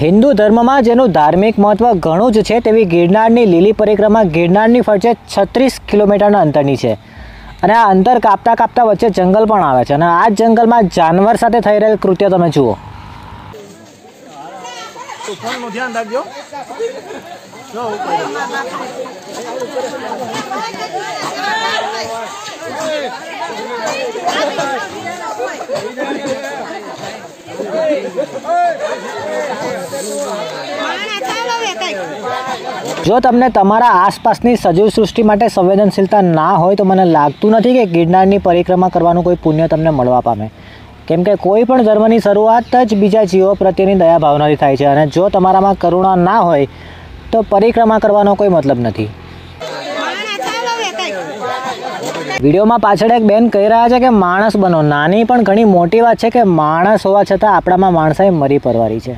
હિન્દુ ધર્મમાં જેનું ધાર્મિક મહત્વ ઘણું જ છે, તેવી ગિરનારની લીલી પરિક્રમા ગિરનારની ફરતે છત્રીસ કિલોમીટરના અંતરની છે. અને આ અંતર કાપતા કાપતા વચ્ચે જંગલ પણ આવે છે અને આ જંગલમાં જાનવર સાથે થઈ રહેલ કૃત્ય તમે જુઓ. ધ્યાન રાખજો. જો તમને તમારા આસપાસની સજીવ સૃષ્ટિ માટે સંવેદનશીલતા ના હોય તો મને લાગતું નથી કે ગિરનારની પરિક્રમા કરવાનું કોઈ પુણ્ય તમને મળવા પામે. કેમ કે કોઈ પણ ધર્મની શરૂઆત જ બીજા જીવો પ્રત્યેની દયા ભાવનાથી થાય છે અને જો તમારામાં કરુણા ના હોય તો પરિક્રમા કરવાનો કોઈ મતલબ નથી. વિડીયોમાં પાછળ એક બેન કહી રહ્યા છે કે માણસ બનો. નાની પણ ઘણી મોટી વાત છે કે માણસ હોવા છતાં આપણામાં માણસાઈ મરી પરવારી છે.